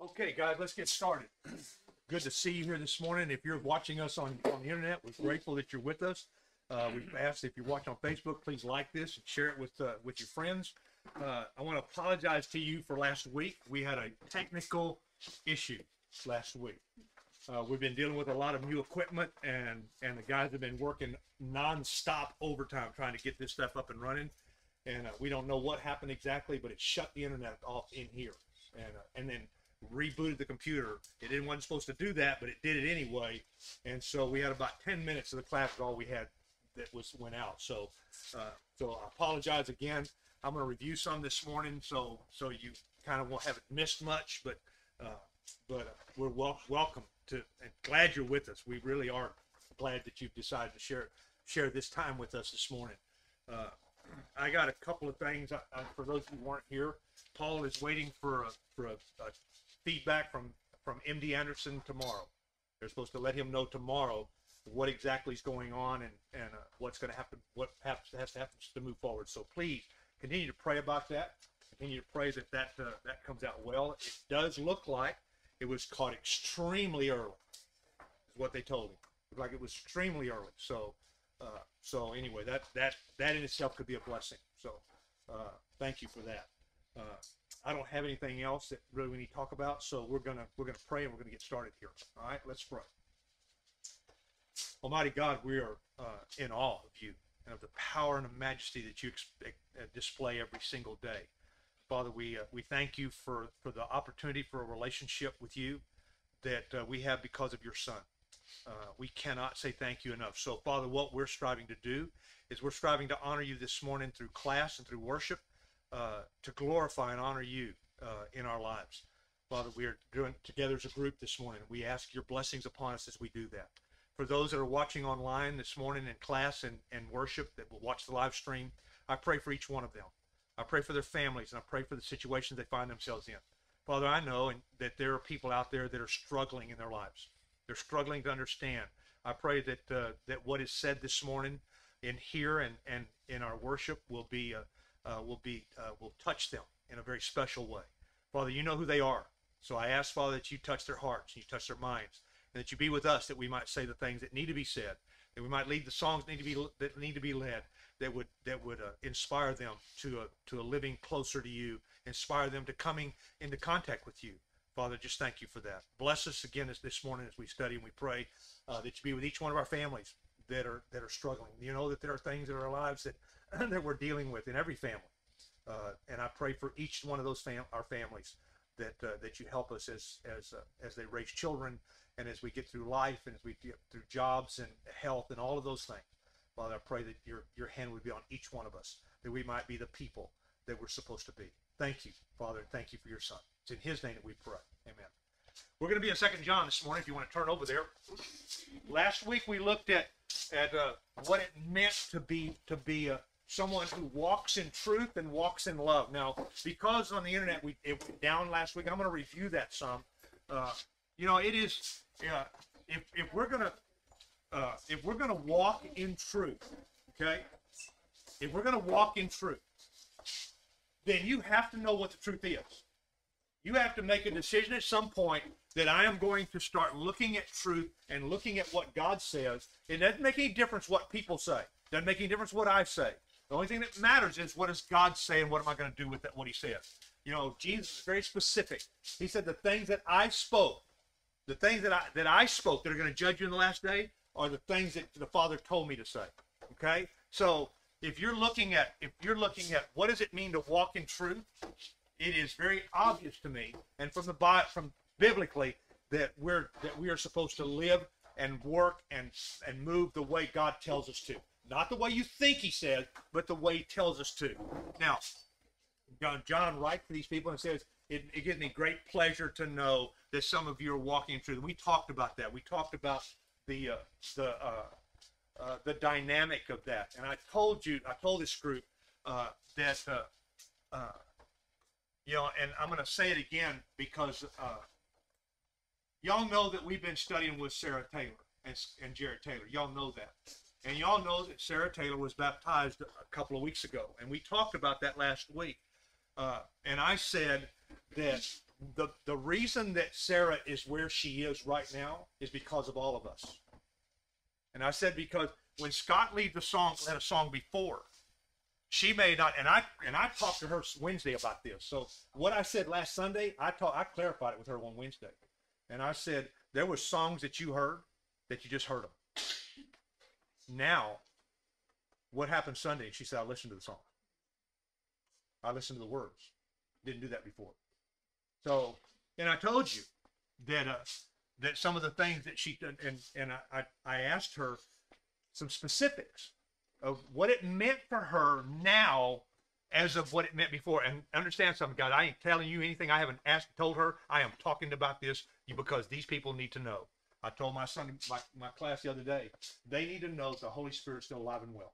Okay, guys, let's get started. Good to see you here this morning. If you're watching us on, on the internet, we're grateful that you're with us. Uh, we've asked if you're watching on Facebook, please like this and share it with uh, with your friends. Uh, I want to apologize to you for last week. We had a technical issue last week. Uh, we've been dealing with a lot of new equipment, and and the guys have been working nonstop overtime trying to get this stuff up and running. And uh, we don't know what happened exactly, but it shut the internet off in here, and uh, and then rebooted the computer. It didn't wasn't supposed to do that, but it did it anyway. And so we had about ten minutes of the class was all we had that was went out. So uh, so I apologize again. I'm going to review some this morning, so so you kind of won't have it missed much, but uh, but we're wel- welcome to and glad you're with us. We really are glad that you've decided to share share this time with us this morning. Uh, I got a couple of things uh, uh, for those who weren't here. Paul is waiting for a, for a, a feedback from from MD Anderson tomorrow. They're supposed to let him know tomorrow what exactly is going on and and uh, what's going to happen, what has, has to happen to move forward. So please continue to pray about that. Continue to pray that that uh, that comes out well. It does look like it was caught extremely early. Is what they told me. Looked like it was extremely early. So uh, so anyway, that that that in itself could be a blessing. So uh, thank you for that. I don't have anything else that really we need to talk about. So we're gonna we're gonna pray and we're gonna get started here. All right, let's pray. Almighty God, we are uh, in awe of you and of the power and the majesty that you uh, display every single day. Father, we uh, we thank you for for the opportunity for a relationship with you that uh, we have because of your Son. Uh, we cannot say thank you enough. So, Father, what we're striving to do is we're striving to honor you this morning through class and through worship, uh, to glorify and honor you uh, in our lives. Father, we are doing together as a group this morning. We ask your blessings upon us as we do that. For those that are watching online this morning in class and, and worship that will watch the live stream, I pray for each one of them. I pray for their families and I pray for the situations they find themselves in. Father, I know that there are people out there that are struggling in their lives. They're struggling to understand. I pray that uh, that what is said this morning in here and, and in our worship will be uh, uh, will be uh, will touch them in a very special way. Father, you know who they are. So I ask, Father, that you touch their hearts, and you touch their minds, and that you be with us, that we might say the things that need to be said, that we might lead the songs that need to be that need to be led, that would that would uh, inspire them to a to a living closer to you, inspire them to coming into contact with you. Father, just thank you for that. Bless us again this, this morning as we study and we pray uh, that you be with each one of our families that are that are struggling. You know that there are things in our lives that that we're dealing with in every family, uh, and I pray for each one of those fam- our families that uh, that you help us as as uh, as they raise children and as we get through life and as we get through jobs and health and all of those things. Father, I pray that your your hand would be on each one of us, that we might be the people that we're supposed to be. Thank you, Father, and thank you for your Son. It's in His name that we pray. Amen. We're going to be in Second John this morning. If you want to turn over there. Last week we looked at at uh, what it meant to be to be a someone who walks in truth and walks in love. Now, because on the internet we it went down last week, I'm going to review that some. Uh, you know, it is uh, if if we're gonna uh, if we're gonna walk in truth, okay, if we're gonna walk in truth, then you have to know what the truth is. You have to make a decision at some point that I am going to start looking at truth and looking at what God says. It doesn't make any difference what people say. Doesn't make any difference what I say. The only thing that matters is what does God say and what am I going to do with that, what he says. You know, Jesus is very specific. He said the things that I spoke, the things that I that I spoke that are going to judge you in the last day are the things that the Father told me to say. Okay? So if you're looking at if you're looking at what does it mean to walk in truth, it is very obvious to me, and from the from biblically that we're that we are supposed to live and work and and move the way God tells us to, not the way you think He says, but the way He tells us to. Now, John, John writes to these people and says, it, it, gives me great pleasure to know that some of you are walking through. We talked about that. We talked about the uh, the uh, uh, the dynamic of that, and I told you, I told this group uh, that uh, uh, you know, and I'm going to say it again because y'all know that we've been studying with Sarah Taylor and, and Jared Taylor. Y'all know that. And y'all know that Sarah Taylor was baptized a couple of weeks ago. And we talked about that last week. Uh, and I said that the the reason that Sarah is where she is right now is because of all of us. And I said because when Scott lead the song led a song before, she may not and I and I talked to her Wednesday about this. So what I said last Sunday, I talked I clarified it with her on Wednesday. And I said there were songs that you heard that you just heard them. Now, what happened Sunday? She said I listened to the song. I listened to the words. Didn't do that before. So, and I told you that uh, that some of the things that she did, and and I I asked her some specifics of what it meant for her now as of what it meant before. And understand something, God, I ain't telling you anything I haven't asked, told her. I am talking about this because these people need to know. I told my son, my, my class the other day, they need to know the Holy Spirit's still alive and well.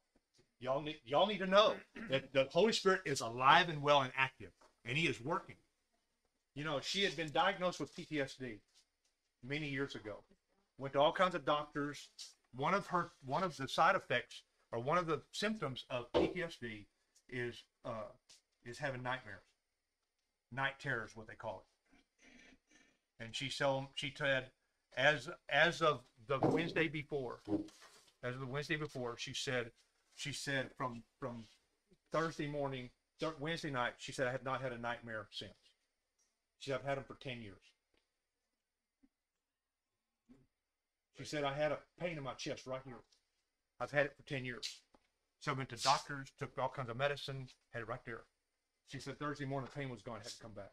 Y'all need, y'all need to know that the Holy Spirit is alive and well and active, and He is working. You know, she had been diagnosed with PTSD many years ago. Went to all kinds of doctors. One of her, one of the side effects or one of the symptoms of PTSD is uh, is having nightmares. Night terrors, what they call it. And she told she said, as as of the Wednesday before, as of the Wednesday before, she said, she said from from Thursday morning, th- Wednesday night, she said I have not had a nightmare since. She said I've had them for ten years. She said I had a pain in my chest right here. I've had it for ten years. So I went to doctors, took all kinds of medicine, had it right there. She said Thursday morning the pain was gone, had to come back.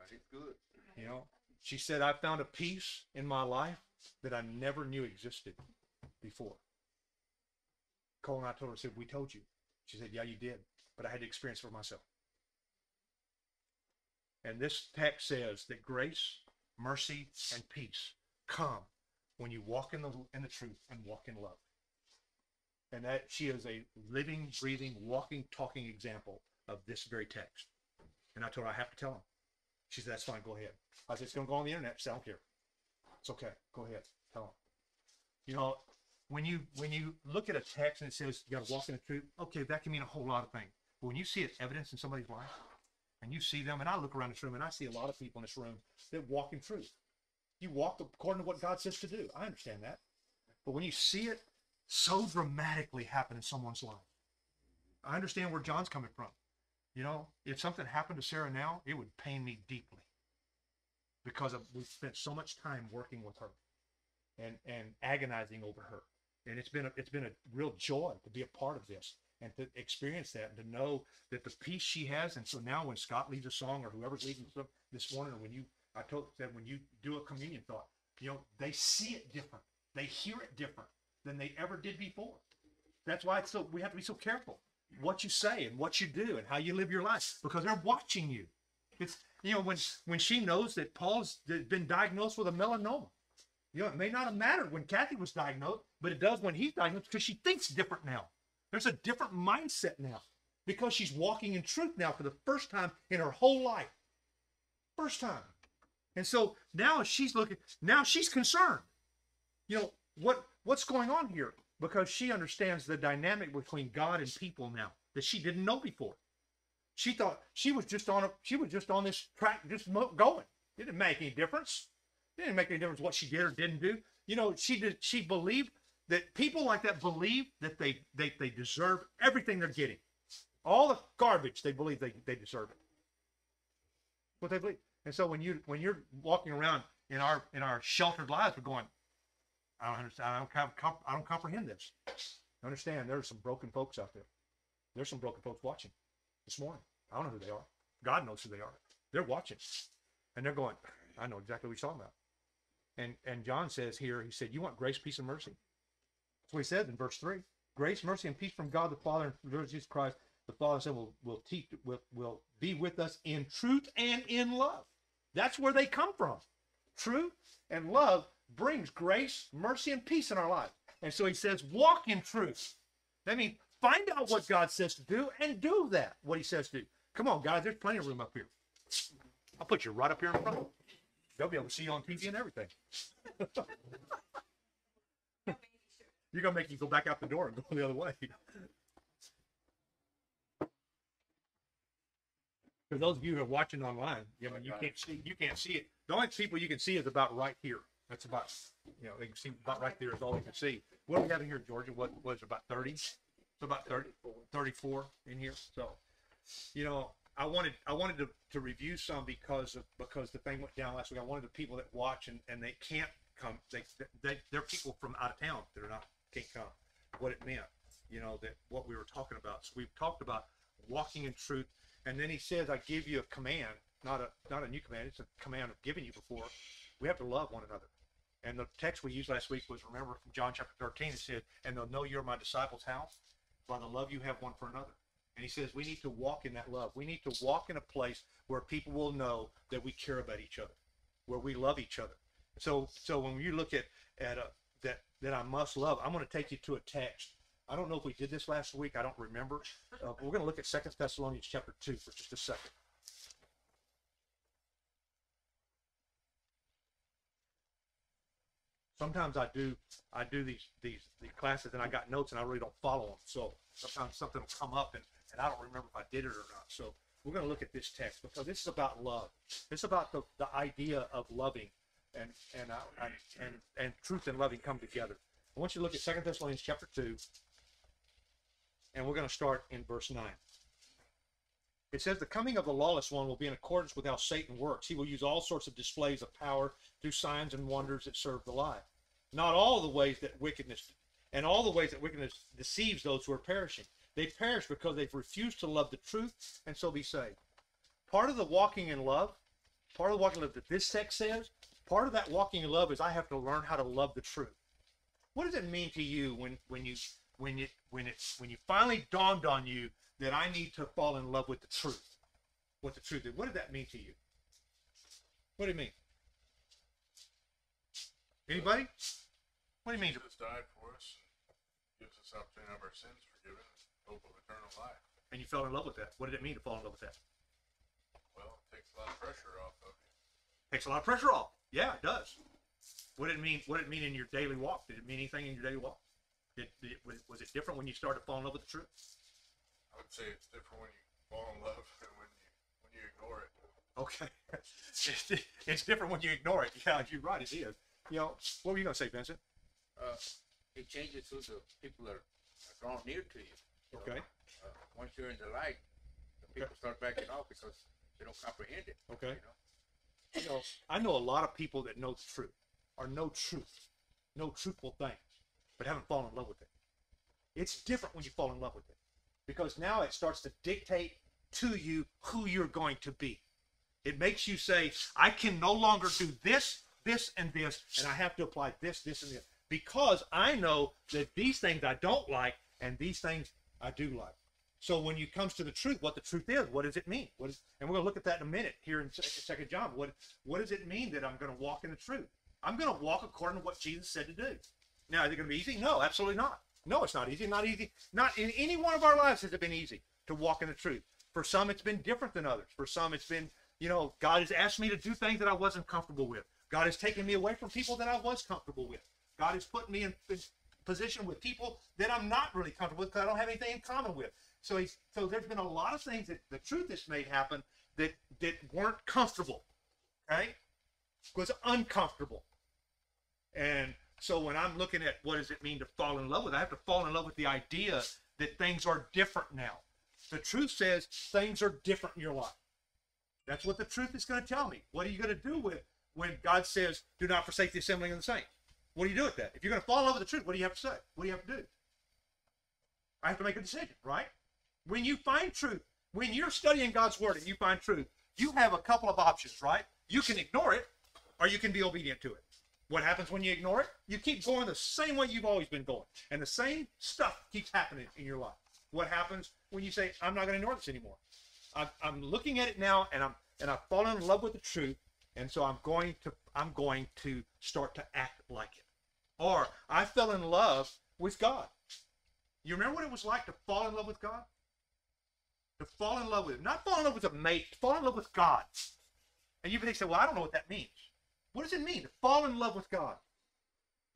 Right, good. You know, she said I found a peace in my life that I never knew existed before. Cole and I told her, said, We told you. She said, Yeah, you did, but I had to experience it for myself. And this text says that grace, mercy, and peace come when you walk in the in the truth and walk in love. And that she is a living, breathing, walking, talking example of this very text. And I told her I have to tell him. She said, That's fine, go ahead. I said, It's gonna go on the internet. She said, I don't care. It's okay. Go ahead. Tell him. You know, when you when you look at a text and it says you gotta walk in the truth, okay, that can mean a whole lot of things. But when you see it evidence in somebody's life and you see them, and I look around this room and I see a lot of people in this room that walk in truth. You walk according to what God says to do. I understand that. But when you see it so dramatically happen in someone's life, I understand where John's coming from. You know, if something happened to Sarah now, it would pain me deeply because of, we've spent so much time working with her and and agonizing over her, and it's been a, it's been a real joy to be a part of this and to experience that and to know that the peace she has. And so now, when Scott leads a song or whoever's leading this morning, or when you I told said when you do a communion thought, you know, they see it different, they hear it different than they ever did before. That's why it's so we have to be so careful what you say and what you do and how you live your life because they're watching you. It's you know when when she knows that Paul's been diagnosed with a melanoma. You know, it may not have mattered when Kathy was diagnosed, but it does when he's diagnosed because she thinks different now. There's a different mindset now because she's walking in truth now for the first time in her whole life. First time. And so now she's looking, now she's concerned. You know, what what's going on here? Because she understands the dynamic between God and people now that she didn't know before. She thought she was just on a she was just on this track, just going. It didn't make any difference. It didn't make any difference what she did or didn't do. You know, she did. She believed that people like that believe that they they they deserve everything they're getting, all the garbage they believe they they deserve it. What they believe. And so when you when you're walking around in our in our sheltered lives, we're going, I don't understand. I don't comp- I don't comprehend this. Understand? There are some broken folks out there. There's some broken folks watching this morning. I don't know who they are. God knows who they are. They're watching, and they're going. I know exactly what he's talking about. And and John says here, he said, "You want grace, peace, and mercy." That's what he said in verse three: "Grace, mercy, and peace from God the Father and from Jesus Christ." The Father said, "Will will teach will will be with us in truth and in love." That's where they come from. Truth and love brings grace, mercy, and peace in our life. And so he says, walk in truth. That means find out what God says to do and do that, what he says to do. Come on, guys, there's plenty of room up here. I'll put you right up here in front. They'll be able to see you on TV and everything. You're going to make me go back out the door and go the other way. For those of you who are watching online, I mean, you can't see, you can't see it. The only people you can see is about right here. That's about, you know, they can see about right there is all you can see. What do we have in here, Georgia? What was about thirty? So about 30, 34 in here. So, you know, I wanted I wanted to, to review some because of because the thing went down last week. I wanted the people that watch and, and they can't come. They, they they're people from out of town that are not can't come. What it meant, you know, that what we were talking about. So we've talked about walking in truth, and then he says, "I give you a command, not a not a new command. It's a command I've given you before. We have to love one another." And the text we used last week was remember from John chapter 13. It said, "And they'll know you're my disciples. How? By the love you have one for another." And he says we need to walk in that love. We need to walk in a place where people will know that we care about each other, where we love each other. So, so when you look at at a, that that I must love, I'm going to take you to a text. I don't know if we did this last week. I don't remember. Uh, we're going to look at Second Thessalonians chapter two for just a second. Sometimes I do I do these these these classes and I got notes and I really don't follow them. So sometimes something will come up and, and I don't remember if I did it or not. So we're going to look at this text because this is about love. It's about the, the idea of loving and and, uh, and and and truth and loving come together. I want you to look at Second Thessalonians chapter two, and we're going to start in verse nine. It says, The coming of the lawless one will be in accordance with how Satan works. He will use all sorts of displays of power through signs and wonders that serve the lie. Not all the ways that wickedness and all the ways that wickedness deceives those who are perishing. They perish because they've refused to love the truth and so be saved. Part of the walking in love, part of the walking in love that this text says, part of that walking in love is I have to learn how to love the truth. What does it mean to you when when you when you when it when you finally dawned on you that I need to fall in love with the truth? What the truth is. What did that mean to you? What do you mean? Anybody? What do you mean? Jesus died for us and gives us the opportunity to have our sins forgiven and hope of eternal life. And you fell in love with that. What did it mean to fall in love with that? Well, it takes a lot of pressure off of you. Takes a lot of pressure off. Yeah, it does. What did it mean? What did it mean in your daily walk? Did it mean anything in your daily walk? Did, did it, was, was it different when you started to fall in love with the truth? I would say it's different when you fall in love and when you when you ignore it. Okay, it's, it's different when you ignore it. Yeah, you're right. It is. You know, what were you gonna say, Vincent? uh, it changes who the people are, are drawn near to you. you know. Okay. Uh, once you're in the light, the people start backing off because they don't comprehend it. Okay. You know. You know, I know a lot of people that know the truth, or know truth, know truthful things, but haven't fallen in love with it. It's different when you fall in love with it, because now it starts to dictate to you who you're going to be. It makes you say, I can no longer do this, this, and this, and I have to apply this, this, and this. Because I know that these things I don't like and these things I do like. So when it comes to the truth, what the truth is, what does it mean? What is, and we're going to look at that in a minute here in Second John. What what does it mean that I'm going to walk in the truth? I'm going to walk according to what Jesus said to do. Now, is it going to be easy? No, absolutely not. No, it's not easy. Not easy. Not in any one of our lives has it been easy to walk in the truth. For some, it's been different than others. For some, it's been, you know, God has asked me to do things that I wasn't comfortable with. God has taken me away from people that I was comfortable with. God has put me in position with people that I'm not really comfortable with because I don't have anything in common with. So he's, so there's been a lot of things that the truth has made happen that that weren't comfortable. Okay? Was uncomfortable. And so when I'm looking at what does it mean to fall in love with, I have to fall in love with the idea that things are different now. The truth says things are different in your life. That's what the truth is going to tell me. What are you going to do with when God says, "Do not forsake the assembling of the saints"? What do you do with that? If you're going to fall with the truth, what do you have to say? What do you have to do? I have to make a decision, right? When you find truth, when you're studying God's word and you find truth, you have a couple of options, right? You can ignore it or you can be obedient to it. What happens when you ignore it? You keep going the same way you've always been going, and the same stuff keeps happening in your life. What happens when you say, "I'm not going to ignore this anymore"? I'm, I'm looking at it now, and I'm and I've fallen in love with the truth, and so I'm going to I'm going to start to act like it. Or I fell in love with God. You remember what it was like to fall in love with God? To fall in love with Him, not fall in love with a mate, fall in love with God. And you may say, "Well, I don't know what that means." What does it mean to fall in love with God?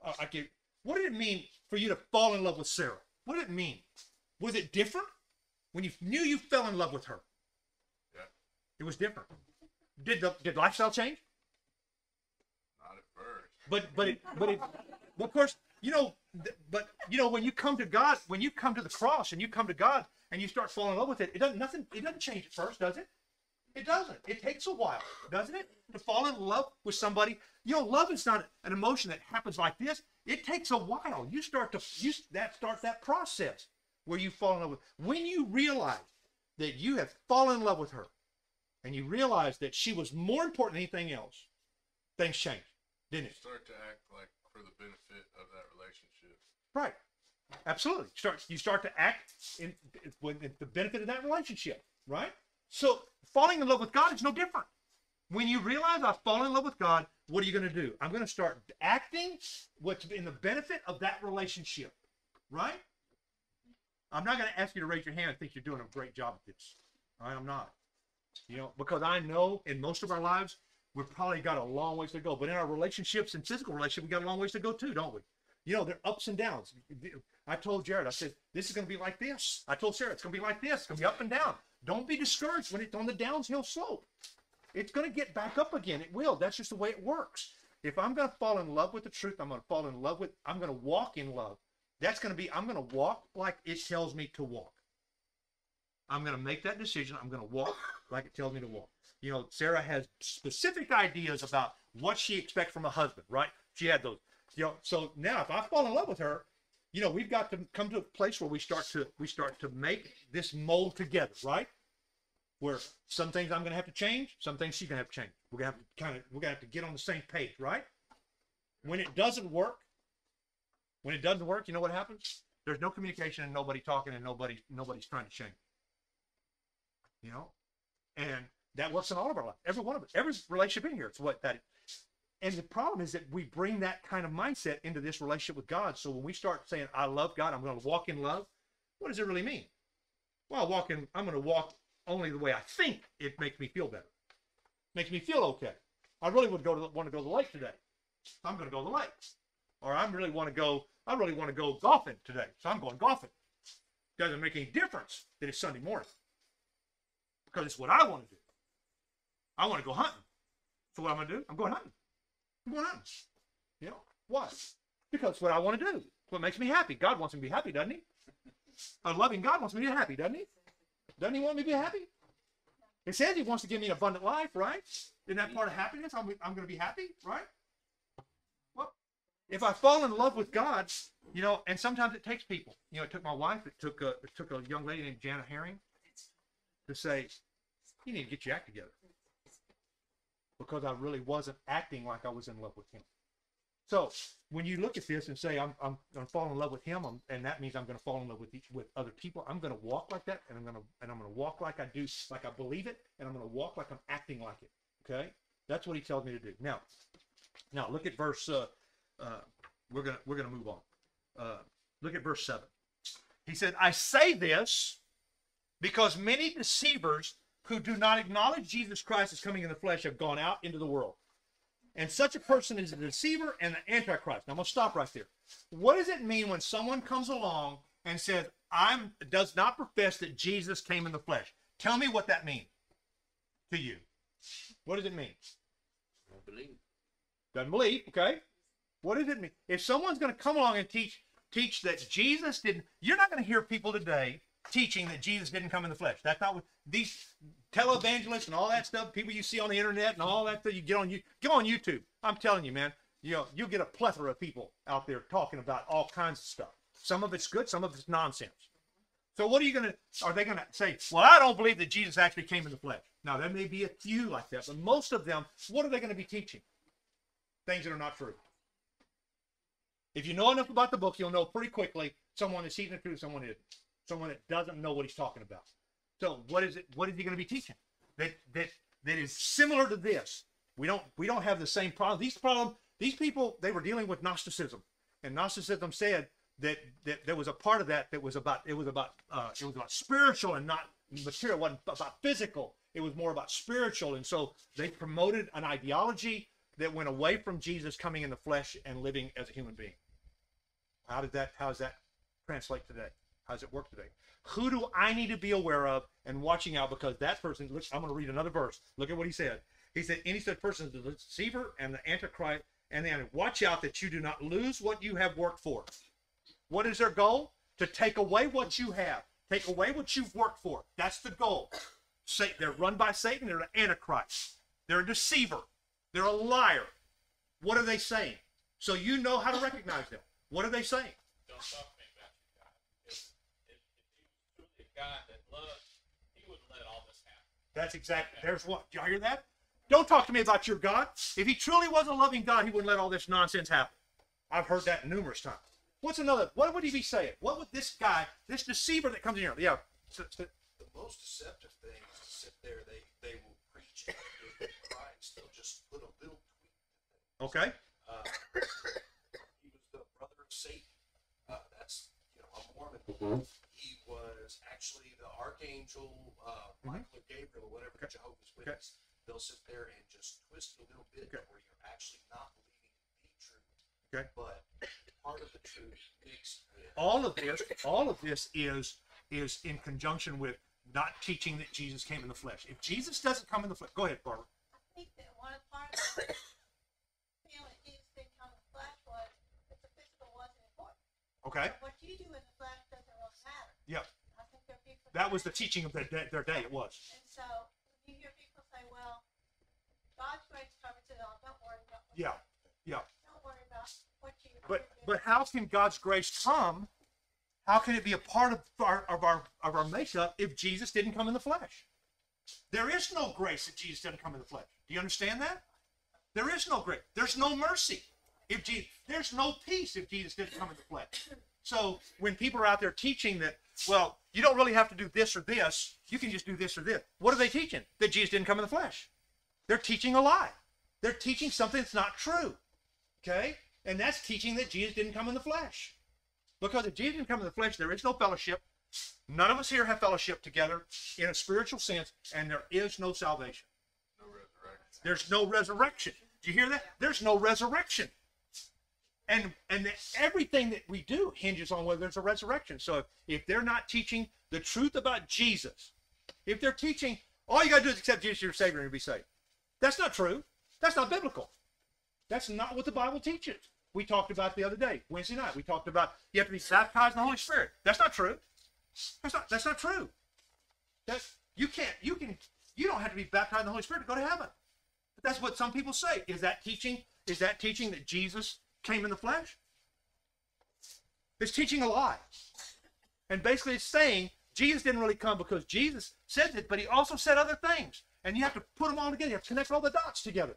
Uh, I give, what did it mean for you to fall in love with Sarah? What did it mean? Was it different when you knew you fell in love with her? Yeah. It was different. Did the did lifestyle change? Not at first. But but it but it but of course you know but you know when you come to God when you come to the cross and you come to God and you start falling in love with it it doesn't nothing it doesn't change at first does it? It doesn't. It takes a while, doesn't it? To fall in love with somebody. You know, love is not an emotion that happens like this. It takes a while. You start to you that start that process where you fall in love with. When you realize that you have fallen in love with her, and you realize that she was more important than anything else, things change, didn't You it? start to act like for the benefit of that relationship. Right. Absolutely. Start you start to act in, in with the benefit of that relationship, right? So falling in love with God is no different. When you realize I've fallen in love with God, what are you going to do? I'm going to start acting what's in the benefit of that relationship, right? I'm not going to ask you to raise your hand and think you're doing a great job at this. All right, I'm not. You know, because I know in most of our lives we've probably got a long ways to go. But in our relationships and physical relationships, we got a long ways to go too, don't we? You know, there are ups and downs. I told Jared, I said, this is going to be like this. I told Sarah, it's going to be like this. It's going to be up and down. Don't be discouraged when it's on the downhill slope. It's going to get back up again. It will. That's just the way it works. If I'm going to fall in love with the truth, I'm going to fall in love with, I'm going to walk in love. That's going to be, I'm going to walk like it tells me to walk. I'm going to make that decision. I'm going to walk like it tells me to walk. You know, Sarah has specific ideas about what she expects from a husband, right? She had those. You know, so now if I fall in love with her, you know, we've got to come to a place where we start to we start to make this mold together, right? Where some things I'm going to have to change, some things she's going to have to change. We're going to have to kind of we're going to have to get on the same page, right? When it doesn't work, when it doesn't work, you know what happens? There's no communication and nobody talking and nobody nobody's trying to change. You know, and that works in all of our lives. Every one of us, every relationship in here, it's what that. And the problem is that we bring that kind of mindset into this relationship with God. So when we start saying, "I love God," I'm going to walk in love. What does it really mean? Well, walking, I'm going to walk only the way I think it makes me feel better. Makes me feel okay. I really would go to the, want to go to the lake today. So I'm going to go to the lake. Or I really want to go. I really want to go golfing today. So I'm going golfing. Doesn't make any difference that it's Sunday morning because it's what I want to do. I want to go hunting. So what I'm to do? I'm going hunting. I'm going hunting. You know why? Because it's what I want to do. It's what makes me happy. God wants me to be happy, doesn't he? A loving God wants me to be happy, doesn't he? Doesn't he want me to be happy? He says he wants to give me an abundant life, right? Isn't that part of happiness? I'm, I'm going to be happy, right? Well, if I fall in love with God, you know, and sometimes it takes people. You know, it took my wife. It took a, it took a young lady named Janet Herring to say, "You need to get your act together," because I really wasn't acting like I was in love with him. So when you look at this and say, "I'm I'm going to fall in love with him," I'm, and that means I'm going to fall in love with each, with other people, I'm going to walk like that, and I'm going to and I'm going to walk like I do, like I believe it, and I'm going to walk like I'm acting like it. Okay, that's what he tells me to do. Now, now look at verse. Uh, uh, we're gonna we're gonna move on. Uh, look at verse seven. He said, "I say this because many deceivers who do not acknowledge Jesus Christ as coming in the flesh have gone out into the world." And such a person is a deceiver and an antichrist. Now I'm gonna stop right there. What does it mean when someone comes along and says, I'm does not profess that Jesus came in the flesh? Tell me what that means to you. What does it mean? don't believe. Doesn't believe, okay? What does it mean? If someone's gonna come along and teach teach that Jesus didn't, you're not gonna hear people today teaching that Jesus didn't come in the flesh. That's not what these televangelists and all that stuff, people you see on the internet and all that stuff, you get on you go on YouTube. I'm telling you, man, you know, you'll get a plethora of people out there talking about all kinds of stuff. Some of it's good, some of it's nonsense. So what are you gonna are they gonna say, Well, I don't believe that Jesus actually came in the flesh. Now there may be a few like that, but most of them, what are they gonna be teaching? Things that are not true. If you know enough about the book, you'll know pretty quickly someone is teaching the truth, someone isn't. Someone that doesn't know what he's talking about. So what is it? What is he going to be teaching? That that that is similar to this. We don't we don't have the same problem. These problem these people they were dealing with Gnosticism, and Gnosticism said that that there was a part of that that was about it was about uh, it was about spiritual and not material. It wasn't about physical. It was more about spiritual, and so they promoted an ideology that went away from Jesus coming in the flesh and living as a human being. How did that? How does that translate today? How does it work today? Who do I need to be aware of and watching out because that person, look, I'm going to read another verse. Look at what he said. He said, Any such person is the deceiver and the antichrist, and then watch out that you do not lose what you have worked for. What is their goal? To take away what you have, take away what you've worked for. That's the goal. Say, they're run by Satan, they're an antichrist, they're a deceiver, they're a liar. What are they saying? So you know how to recognize them. What are they saying? don't talk to me about your God. If, if, if he was truly a God that loved, he wouldn't let all this happen. That's exactly. There's what. Do y'all hear that? Don't talk to me about your God. If he truly was a loving God, he wouldn't let all this nonsense happen. I've heard that numerous times. What's another? What would he be saying? What would this guy, this deceiver that comes in here? Yeah. s- s- the most deceptive thing is to sit there. They they will preach and give Christ. They'll just put a little tweak. Okay. Uh, he was the brother of Satan. Uh, that's you know a Mormon. He was actually the archangel uh, Michael or Gabriel or whatever Okay. Jehovah's Okay. Witness. They'll sit there and just twist it a little bit Okay. where you're actually not believing the truth. Okay. But part of the truth mixed with All of this, all of this is is in conjunction with not teaching that Jesus came in the flesh. If Jesus doesn't come in the flesh, go ahead, Barbara. I think that one part of the feeling Jesus didn't come in the flesh was that the physical wasn't important. Okay. So what you do in the flesh doesn't really matter. Yeah. I think there are people That was the teaching of their day. Their day. It was. And so you hear people say, "Well, God's grace covers it all. Don't worry about what Yeah. Yeah. don't worry about what you." But but how can God's grace come? How can it be a part of our of our of our makeup if Jesus didn't come in the flesh? There is no grace if Jesus doesn't come in the flesh. Do you understand that? There is no grace. There's no mercy if Jesus. There's no peace if Jesus didn't come in the flesh. So when people are out there teaching that, well, you don't really have to do this or this. You can just do this or this. What are they teaching? That Jesus didn't come in the flesh. They're teaching a lie. They're teaching something that's not true. Okay? And that's teaching that Jesus didn't come in the flesh. Because if Jesus didn't come in the flesh, there is no fellowship. None of us here have fellowship together in a spiritual sense, and there is no salvation. No resurrection. There's no resurrection. Do you hear that? There's no resurrection. And and everything that we do hinges on whether there's a resurrection. So if, if they're not teaching the truth about Jesus, if they're teaching all you gotta do is accept Jesus your Savior and be saved. That's not true. That's not biblical. That's not what the Bible teaches. We talked about the other day, Wednesday night. We talked about you have to be baptized in the Holy Spirit. That's not true. That's not that's not true. That you can't you can you don't have to be baptized in the Holy Spirit to go to heaven. But that's what some people say. Is that teaching? Is that teaching that Jesus came in the flesh? It's teaching a lie. And basically it's saying Jesus didn't really come because Jesus said it, but he also said other things. And you have to put them all together. You have to connect all the dots together.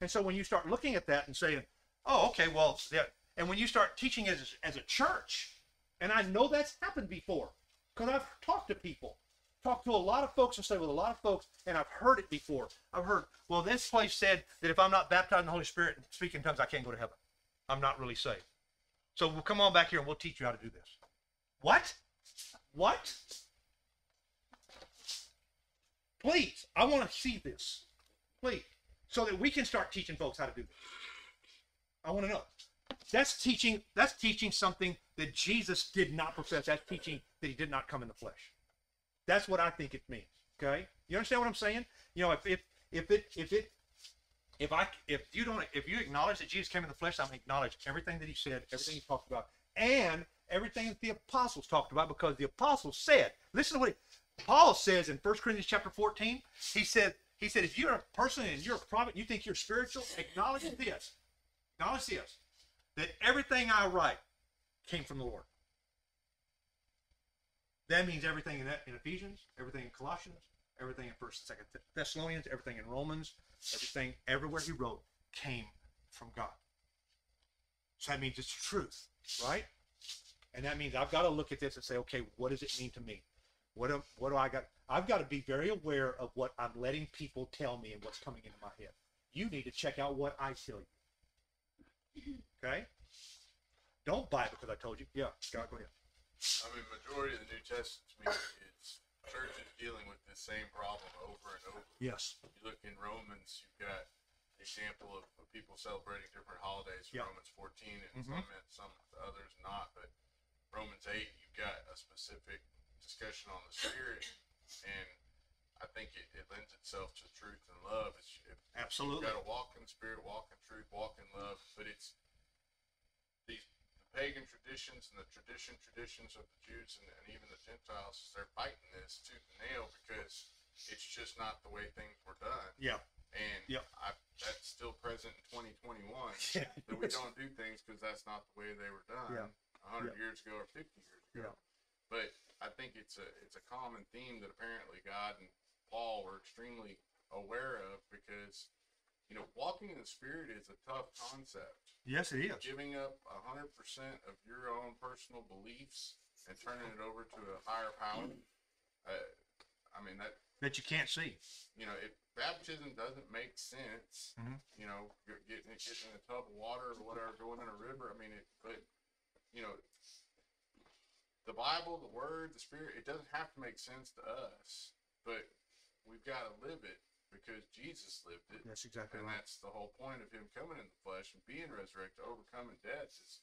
And so when you start looking at that and saying, oh, okay, well, yeah. And when you start teaching as, as a church, and I know that's happened before because I've talked to people, talked to a lot of folks and stayed with a lot of folks, and I've heard it before. I've heard, well, this place said that if I'm not baptized in the Holy Spirit and speak in tongues, I can't go to heaven. I'm not really saved. So we'll come on back here and we'll teach you how to do this. What? What? Please, I want to see this. Please. So that we can start teaching folks how to do this. I want to know. That's teaching, that's teaching something that Jesus did not profess. That's teaching that he did not come in the flesh. That's what I think it means. Okay? You understand what I'm saying? You know, if if if it if it if I if you don't if you acknowledge that Jesus came in the flesh, I'm acknowledge everything that he said, everything he talked about, and everything that the apostles talked about, because the apostles said, listen to what he, Paul says in 1 Corinthians chapter 14. He said, he said, if you're a person and you're a prophet, and you think you're spiritual, acknowledge this. Acknowledge this. That everything I write came from the Lord. That means everything in, that, in Ephesians, everything in Colossians, everything in First and Second Thessalonians, everything in Romans, everything everywhere he wrote came from God. So that means it's truth, right? And that means I've got to look at this and say, okay, what does it mean to me? What do, what do I got? I've got to be very aware of what I'm letting people tell me and what's coming into my head. You need to check out what I tell you. Okay? Don't buy it because I told you. Yeah, Scott, go ahead. I mean, majority of the New Testament to me is dealing with the same problem over and over. Yes. You look in Romans, you've got example of, of people celebrating different holidays. Yeah. Romans 14, and Mhm. some some others not. But Romans eight, you've got a specific discussion on the spirit, and I think it, it lends itself to truth and love. It's, Absolutely. you got to walk in the spirit, walk in truth, walk in love. But it's pagan traditions and the tradition traditions of the Jews and, and even the Gentiles. They're fighting this tooth and nail because it's just not the way things were done. Yeah. And Yep. I, that's still present in 2021 Yeah. that we don't do things because that's not the way they were done Yeah. hundred Yeah. years ago or 50 years ago. Yeah. But I think it's a it's a common theme that apparently God and Paul were extremely aware of because you know walking in the Spirit is a tough concept. Yes, it is. Giving up a hundred percent of your own personal beliefs and turning it over to a higher power. Uh, I mean that That you can't see. you know, if baptism doesn't make sense, Mhm. you know, getting getting in a tub of water or whatever, going in a river. I mean, it, but you know, the Bible, the Word, the Spirit, it doesn't have to make sense to us, but we've got to live it because Jesus lived it, That's exactly right. and right. that's the whole point of Him coming in the flesh and being resurrected, overcoming death. Is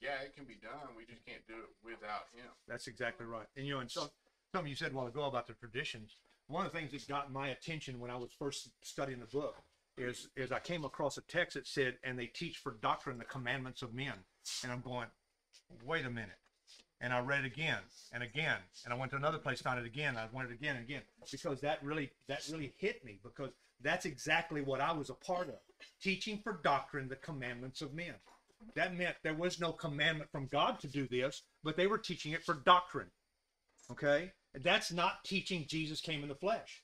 yeah, it can be done. We just can't do it without Him. That's exactly right. And you know, and so something you said a while ago about the traditions. One of the things that got my attention when I was first studying the book is is I came across a text that said, "And they teach for doctrine the commandments of men." And I'm going, wait a minute. And I read it again and again, and I went to another place, found it again. I went it again and again because that really that really hit me because that's exactly what I was a part of, teaching for doctrine the commandments of men. That meant there was no commandment from God to do this, but they were teaching it for doctrine. Okay? That's not teaching Jesus came in the flesh.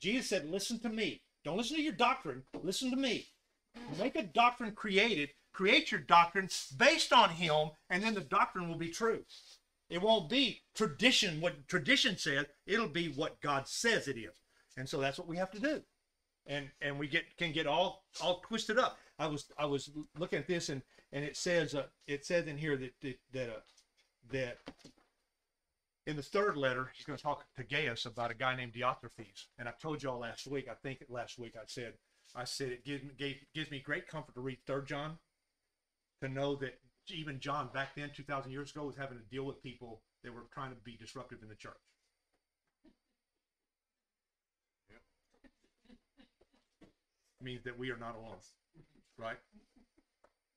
Jesus said, Listen to me. Don't listen to your doctrine. Listen to me. Make a doctrine created, create your doctrine based on him, and then the doctrine will be true. It won't be tradition, what tradition says, it'll be what God says it is. And so that's what we have to do. And and we get can get all all twisted up. I was I was looking at this and and it says uh, it says in here that that that, uh, that in the third letter he's going to talk to Gaius about a guy named Diotrephes. And I told y'all last week, I think last week I said I said it gives gave, gives me great comfort to read Third John, to know that even John back then, two thousand years ago, was having to deal with people that were trying to be disruptive in the church. Means that we are not alone, right?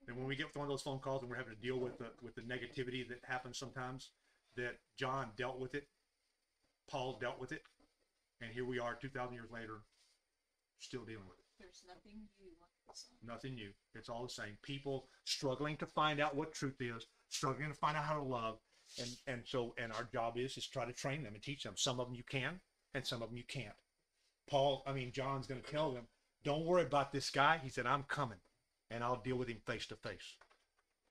And when we get one of those phone calls and we're having to deal with the with the negativity that happens sometimes, that John dealt with it, Paul dealt with it, and here we are, two thousand years later, still dealing with it There's nothing new nothing new. It's all the same. People struggling to find out what truth is, struggling to find out how to love, and and so and our job is is try to train them and teach them. Some of them you can, and some of them you can't. Paul, I mean John's going to tell them, don't worry about this guy. He said, I'm coming, and I'll deal with him face to face.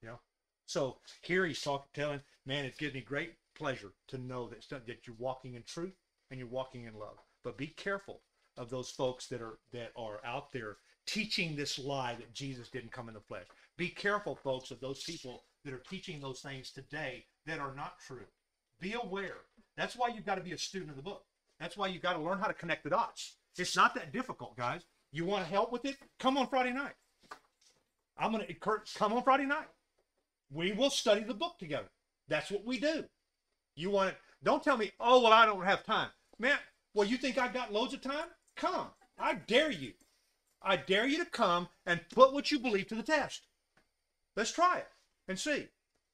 You know. So here he's talking, telling, man, it gives me great pleasure to know that that you're walking in truth and you're walking in love. But be careful of those folks that are that are out there teaching this lie that Jesus didn't come in the flesh. Be careful, folks, of those people that are teaching those things today that are not true. Be aware. That's why you've got to be a student of the book. That's why you've got to learn how to connect the dots. It's not that difficult, guys. You want to help with it? Come on Friday night. I'm going to come on Friday night. We will study the book together. That's what we do. You want it? Don't tell me, oh, well, I don't have time. Man, well, you think I've got loads of time? Come. I dare you. I dare you to come and put what you believe to the test. Let's try it and see.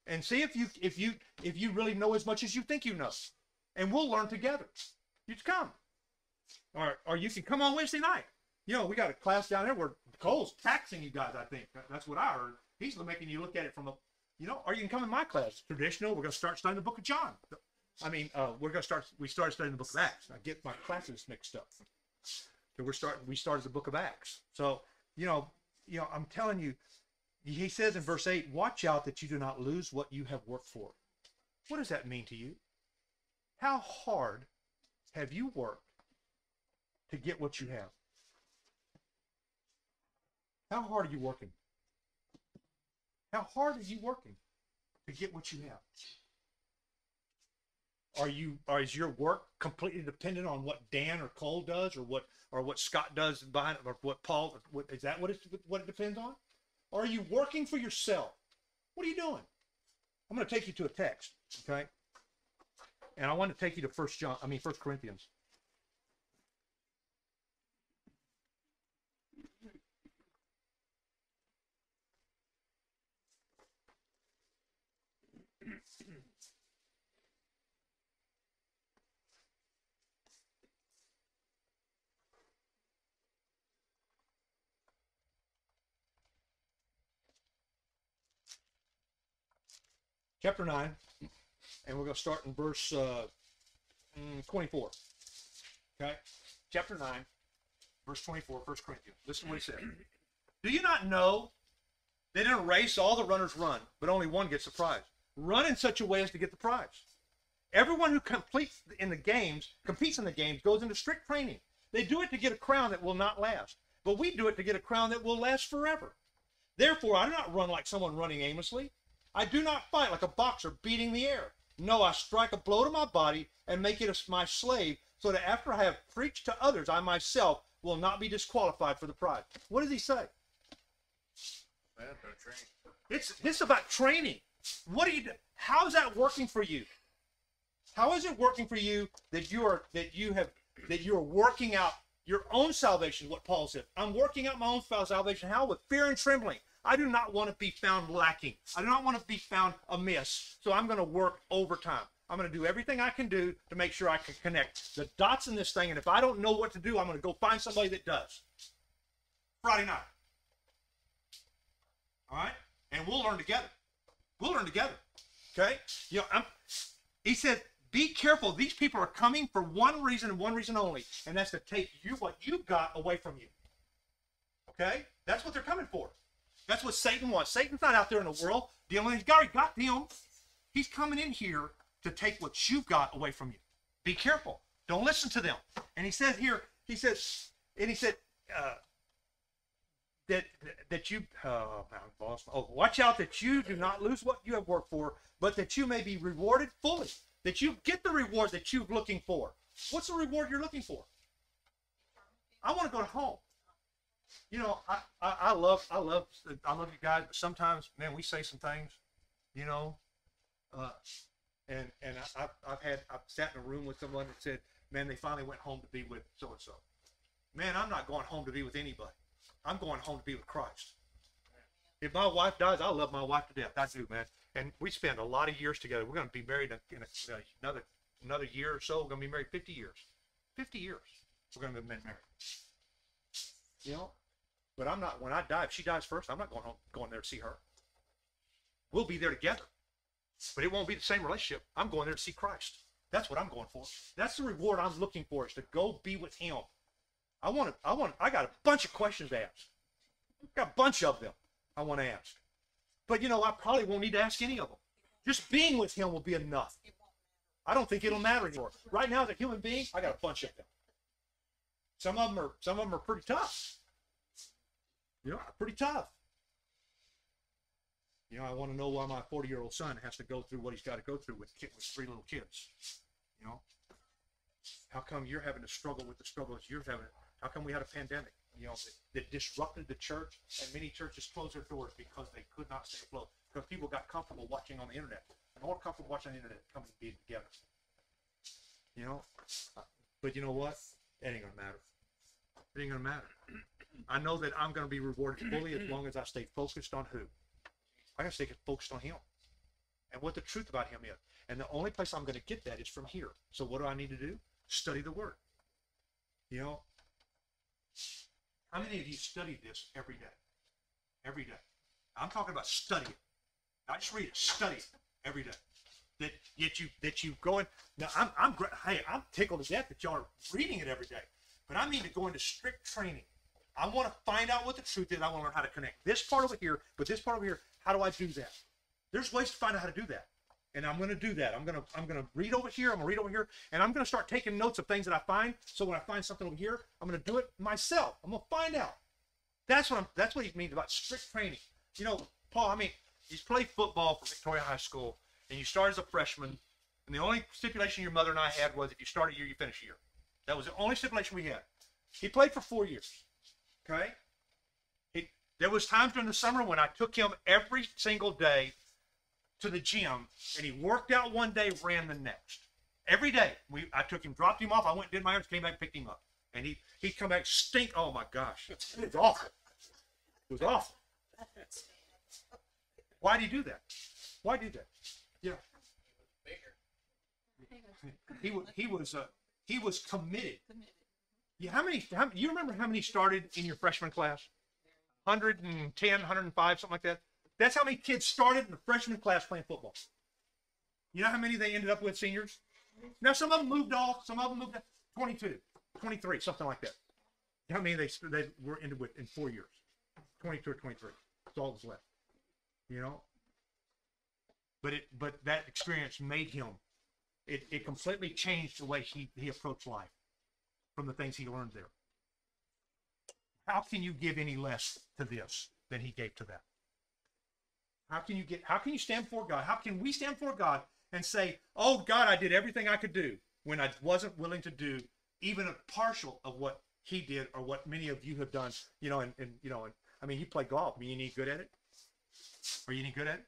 And see if you if you if you really know as much as you think you know. And we'll learn together. You come. Or or you can come on Wednesday night. You know, we got a class down there where Cole's taxing you guys, I think. That's what I heard. He's making you look at it from a you know, or you can come in my class. Traditional, we're gonna start studying the book of John. I mean, uh, we're gonna start we started studying the book of Acts. I get my classes mixed up. So we're starting. We started the book of Acts. So you know, you know, I'm telling you, he says in verse eight, "Watch out that you do not lose what you have worked for." What does that mean to you? How hard have you worked to get what you have? How hard are you working? How hard are you working to get what you have? Are you or is your work completely dependent on what Dan or Cole does or what or what Scott does behind or what Paul what is that what it what it depends on? Or are you working for yourself? What are you doing? I'm going to take you to a text, okay? And I want to take you to First John, I mean First Corinthians. Chapter 9, and we're going to start in verse uh, mm, 24. Okay? Chapter 9, verse 24, 1 Corinthians. Listen to what he said. Do you not know that in a race all the runners run, but only one gets the prize? Run in such a way as to get the prize. Everyone who completes in the games, competes in the games, goes into strict training. They do it to get a crown that will not last, but we do it to get a crown that will last forever. Therefore, I do not run like someone running aimlessly. I do not fight like a boxer beating the air. No, I strike a blow to my body and make it my slave, so that after I have preached to others, I myself will not be disqualified for the prize. What does he say? It's this about training. What do you? How is that working for you? How is it working for you that you are that you have that you are working out your own salvation? What Paul said. I'm working out my own salvation. How with fear and trembling. I do not want to be found lacking. I do not want to be found amiss. So I'm going to work overtime. I'm going to do everything I can do to make sure I can connect the dots in this thing. And if I don't know what to do, I'm going to go find somebody that does. Friday night. All right? And we'll learn together. We'll learn together. Okay? You know, I'm, he said, be careful. These people are coming for one reason and one reason only, and that's to take you what you've got away from you. Okay? That's what they're coming for. That's what Satan wants. Satan's not out there in the world dealing. He's already got them. He's coming in here to take what you've got away from you. Be careful. Don't listen to them. And he says here, he says, and he said, uh, that that you oh, oh watch out that you do not lose what you have worked for, but that you may be rewarded fully. That you get the reward that you're looking for. What's the reward you're looking for? I want to go home you know, I, I, I love, I love, I love you guys, but sometimes, man, we say some things, you know, uh, and, and I, I've, had, I've sat in a room with someone that said, man, they finally went home to be with so and so. Man, I'm not going home to be with anybody. I'm going home to be with Christ. If my wife dies, I love my wife to death. I do, man. And we spend a lot of years together. We're going to be married in, in a, another another year or so. We're going to be married 50 years. 50 years. We're going to be married. You know, but I'm not. When I die, if she dies first, I'm not going home, going there to see her. We'll be there together, but it won't be the same relationship. I'm going there to see Christ. That's what I'm going for. That's the reward I'm looking for is to go be with Him. I want to. I want. I got a bunch of questions to ask. Got a bunch of them I want to ask. But you know, I probably won't need to ask any of them. Just being with Him will be enough. I don't think it'll matter anymore. Right now, as a human being, I got a bunch of them. Some of them are. Some of them are pretty tough. You know, pretty tough. You know, I want to know why my 40 year old son has to go through what he's got to go through with, with three little kids. You know, how come you're having to struggle with the struggles you're having? How come we had a pandemic? You know, that, that disrupted the church, and many churches closed their doors because they could not stay afloat because people got comfortable watching on the internet, and more comfortable watching on the internet coming to be together. You know, but you know what? It ain't gonna matter. It ain't gonna matter. I know that I'm to be rewarded fully as long as I stay focused on who? I got to stay focused on Him and what the truth about Him is. And the only place I'm to get that is from here. So what do I need to do? Study the Word. You know, how many of you study this every day? Every day. I'm talking about study it. Not just read it, study it every day. That yet you that you going now. I'm I'm hey I'm tickled to death that y'all are reading it every day. But I mean to go into strict training I want to find out what the truth is. I want to learn how to connect this part over here, but this part over here. How do I do that? There's ways to find out how to do that, and I'm going to do that. I'm going to I'm going to read over here. I'm going to read over here, and I'm going to start taking notes of things that I find. So when I find something over here, I'm going to do it myself. I'm going to find out. That's what I'm. That's what he means about strict training. You know, Paul. I mean, he's played football for Victoria High School, and you start as a freshman. And the only stipulation your mother and I had was if you start a year, you finish a year. That was the only stipulation we had. He played for four years. Okay? He, there was times during the summer when I took him every single day to the gym and he worked out one day, ran the next. Every day, we I took him, dropped him off. I went, did my errands, came back, picked him up, and he he'd come back stink. Oh my gosh, it was awful. It was awful. Why do you do that? Why do that? Yeah. He was he was uh, he was committed. Committed. Yeah, how many? How, you remember how many started in your freshman class? 110, 105, something like that. That's how many kids started in the freshman class playing football. You know how many they ended up with seniors? Now some of them moved off, some of them moved. Out, 22, 23, something like that. How many they they were ended with in four years? 22 or 23. That's all that's left. You know. But it but that experience made him. It it completely changed the way he he approached life from the things he learned there. How can you give any less to this than he gave to that? How can you get how can you stand for God? How can we stand for God and say, "Oh God, I did everything I could do," when I wasn't willing to do even a partial of what he did or what many of you have done, you know, and, and you know, and I mean, you play golf. I mean, you any good at it? Are you any good at it?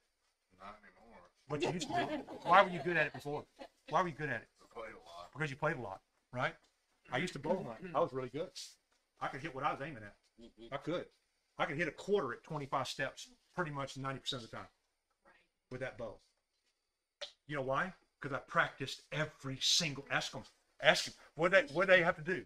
Not anymore. What you used to be? Why were you good at it before? Why were you good at it? I played a lot. Because you played a lot, right? I used to bowl a lot. I was really good. I could hit what I was aiming at. Mm-hmm. I could. I could hit a quarter at 25 steps pretty much 90% of the time with that bow. You know why? Because I practiced every single. Ask them. Ask them. What they what they have to do?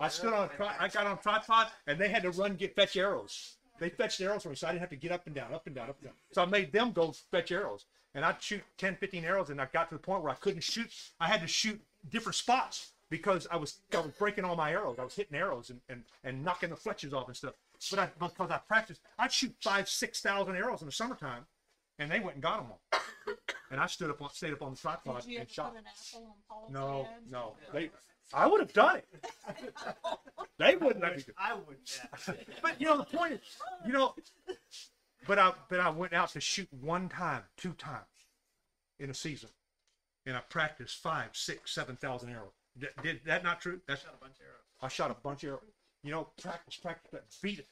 I stood on. a Tri- I got on a tripod, and they had to run get fetch arrows. They fetched arrows for me, so I didn't have to get up and down, up and down, up and down. So I made them go fetch arrows, and I'd shoot 10, 15 arrows, and I got to the point where I couldn't shoot. I had to shoot different spots because I was I was breaking all my arrows. I was hitting arrows and, and, and knocking the fletches off and stuff. But I, because I practiced, I'd shoot five, six thousand arrows in the summertime, and they went and got them all. And I stood up on, stayed up on the tripod and shot. put an apple on Paul's No, no, they. I would have done it. They wouldn't let me. do- I would. But you know the point is, you know, but I but I went out to shoot one time, two times in a season, and I practiced five, six, seven thousand arrows. Did, did that not true? That's Shot a bunch of arrows. I shot a bunch of arrows. You know, practice, practice, practice, beat it.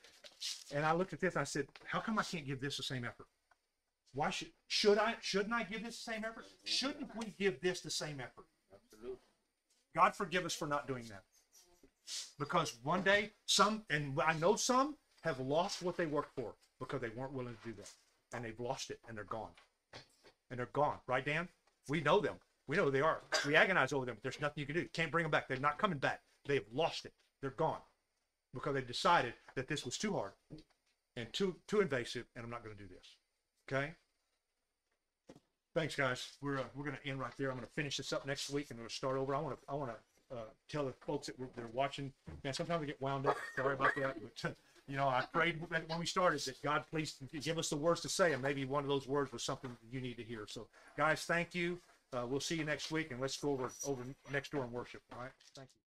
And I looked at this and I said, how come I can't give this the same effort? Why should should I shouldn't I give this the same effort? Shouldn't we give this the same effort? Absolutely. God forgive us for not doing that. Because one day, some, and I know some have lost what they worked for because they weren't willing to do that. And they've lost it and they're gone. And they're gone. Right, Dan? We know them. We know who they are. We agonize over them. But There's nothing you can do. Can't bring them back. They're not coming back. They've lost it. They're gone because they decided that this was too hard and too too invasive, and I'm not going to do this. Okay. Thanks, guys. We're uh, we're going to end right there. I'm to finish this up next week, and we'll start over. I want to I want to uh, tell the folks that were, they're watching. Man, sometimes I get wound up. Sorry about that, but you know, I prayed when we started that God please give us the words to say, and maybe one of those words was something you need to hear. So, guys, thank you. Uh, we'll see you next week, and let's go over over next door and worship. All right. Thank you.